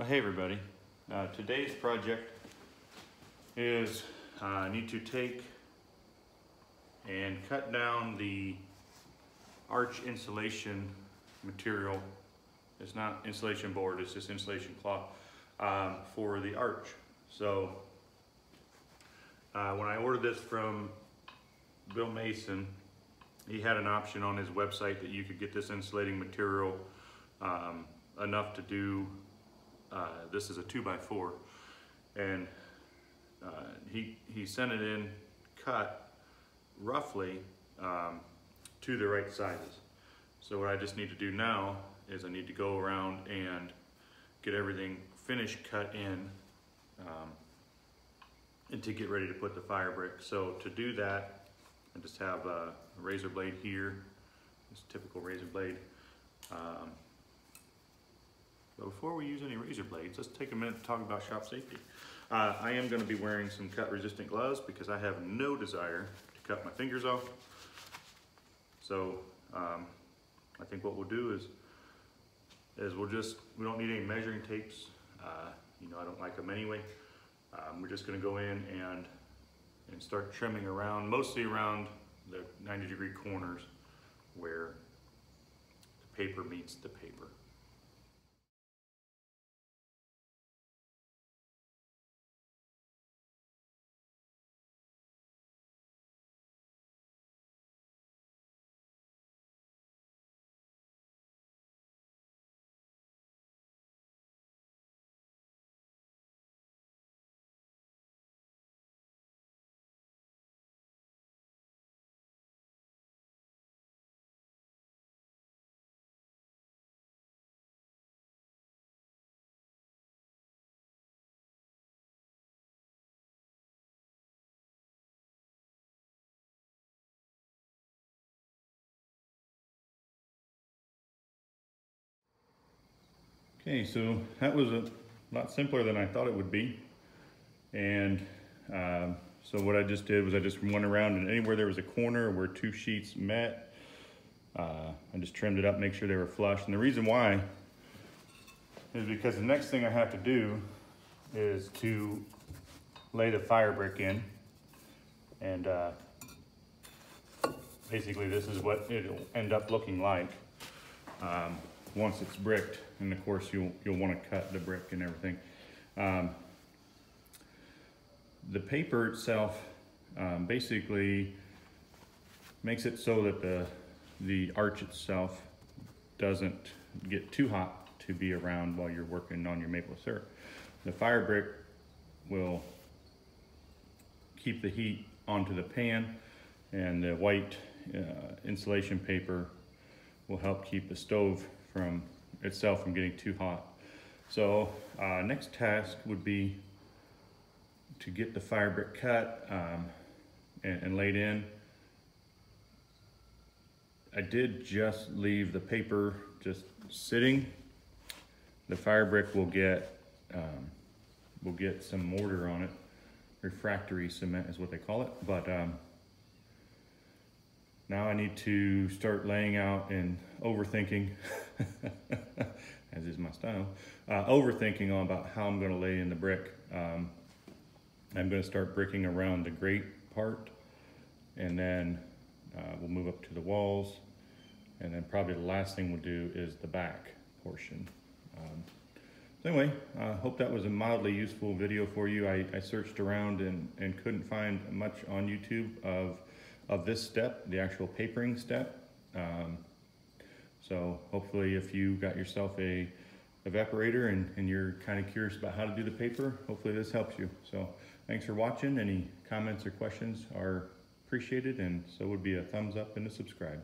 Well, hey everybody. Uh, today's project is uh, I need to take and cut down the arch insulation material. It's not insulation board, it's just insulation cloth um, for the arch. So uh, when I ordered this from Bill Mason, he had an option on his website that you could get this insulating material um, enough to do uh, this is a two by four, and uh, he he sent it in cut roughly um, to the right sizes. So what I just need to do now is I need to go around and get everything finished cut in um, and to get ready to put the fire brick. So to do that, I just have a razor blade here, this typical razor blade. Um, but before we use any razor blades, let's take a minute to talk about shop safety. Uh, I am gonna be wearing some cut resistant gloves because I have no desire to cut my fingers off. So um, I think what we'll do is, is we'll just, we don't need any measuring tapes. Uh, you know, I don't like them anyway. Um, we're just gonna go in and, and start trimming around, mostly around the 90 degree corners where the paper meets the paper. Okay, so that was a lot simpler than I thought it would be. And um, so what I just did was I just went around and anywhere there was a corner where two sheets met, uh, I just trimmed it up, make sure they were flush. And the reason why is because the next thing I have to do is to lay the fire brick in. And uh, basically this is what it'll end up looking like. Um, once it's bricked. And of course, you'll, you'll want to cut the brick and everything. Um, the paper itself um, basically makes it so that the, the arch itself doesn't get too hot to be around while you're working on your maple syrup. The fire brick will keep the heat onto the pan and the white uh, insulation paper will help keep the stove from itself from getting too hot. So uh, next task would be to get the fire brick cut um, and, and, laid in. I did just leave the paper just sitting. The fire brick will get um, will get some mortar on it. Refractory cement is what they call it. But um, now I need to start laying out and overthinking, as is my style, uh, overthinking on about how I'm going to lay in the brick. Um, I'm going to start bricking around the grate part, and then uh, we'll move up to the walls, and then probably the last thing we'll do is the back portion. Um, so anyway, I uh, hope that was a mildly useful video for you. I, I searched around and, and couldn't find much on YouTube of of this step, the actual papering step. Um, so hopefully if you got yourself a evaporator and, and you're kind of curious about how to do the paper, hopefully this helps you. So thanks for watching. Any comments or questions are appreciated and so would be a thumbs up and a subscribe.